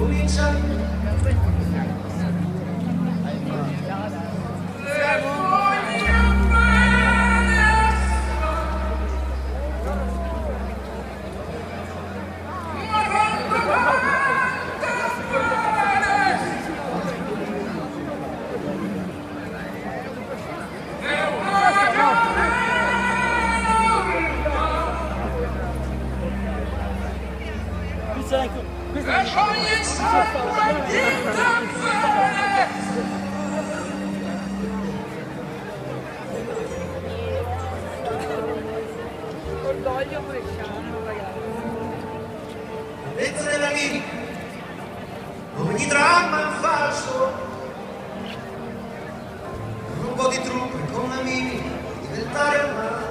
Luigi. situazione in cui... Questa è una... Orgoglio bresciano, ragazzi. Bellezza della vita, ogni dramma falso, un gruppo di truppe con amici, diventare un altro.